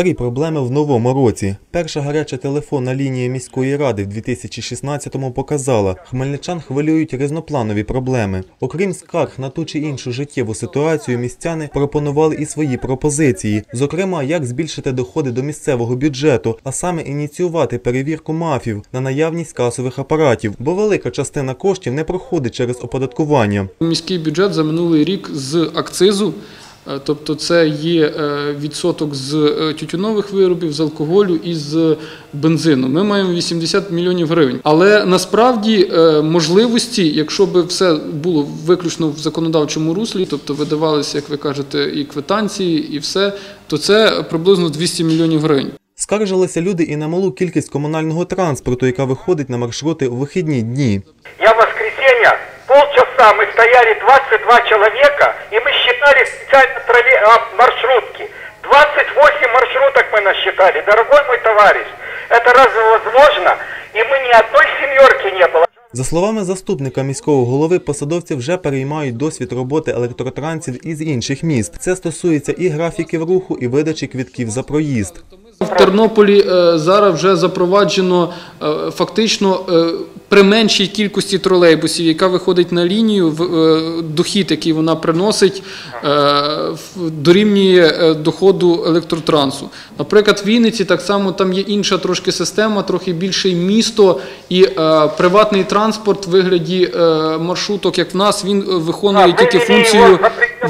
Старі проблеми в новому році. Перша гаряча телефонна лінія міської ради в 2016-му показала, хмельничан хвилюють різнопланові проблеми. Окрім скарг на ту чи іншу життєву ситуацію, містяни пропонували і свої пропозиції. Зокрема, як збільшити доходи до місцевого бюджету, а саме ініціювати перевірку мафів на наявність касових апаратів, бо велика частина коштів не проходить через оподаткування. Міський бюджет за минулий рік з акцизу, тобто це є е, відсоток з е, тютюнових виробів, з алкоголю і з бензину. Ми маємо 80 мільйонів гривень. Але насправді е, можливості, якщо б все було виключно в законодавчому руслі, тобто видавалися, як ви кажете, і квитанції, і все, то це приблизно 200 мільйонів гривень. Скаржилися люди і на малу кількість комунального транспорту, яка виходить на маршрути у вихідні дні. Я в воскресенье полчаса мы стояли 22 человека, и мы считали специально тролле... а, маршрутки. 28 маршруток мы насчитали. Дорогой мой товарищ, это разве возможно? И мы ни одной семерки не было. За словами заступника міського голови, посадовці вже переймають досвід роботи електротрансів із інших міст. Це стосується і графіків руху, і видачі квітків за проїзд. В Тернополі е, зараз вже запроваджено е, фактично е, при меншій кількості тролейбусів, яка виходить на лінію, дохід, який вона приносить, дорівнює доходу електротрансу. Наприклад, в Вінниці так само там є інша трошки система, трохи більше місто і приватний транспорт в вигляді маршруток, як в нас, він виконує тільки функцію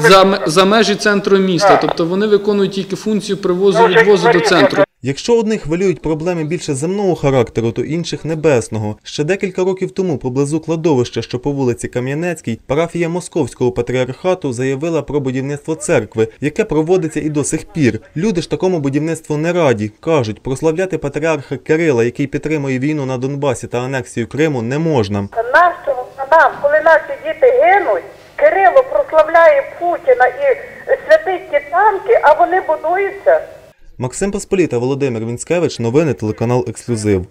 за за, межі центру міста. Тобто вони виконують тільки функцію привозу відвозу до центру. Якщо одних хвилюють проблеми більше земного характеру, то інших небесного. Ще декілька років тому поблизу кладовища, що по вулиці Кам'янецькій, парафія Московського патріархату заявила про будівництво церкви, яке проводиться і до сих пір. Люди ж такому будівництву не раді. кажуть, прославляти патріарха Кирила, який підтримує війну на Донбасі та анексію Криму, не можна. Нам, коли наші діти гинуть, Кирило прославляє Путіна і святить ті танки, а вони будуються? Максим Посполіта, Володимир Вінськевич, новини телеканал Ексклюзив.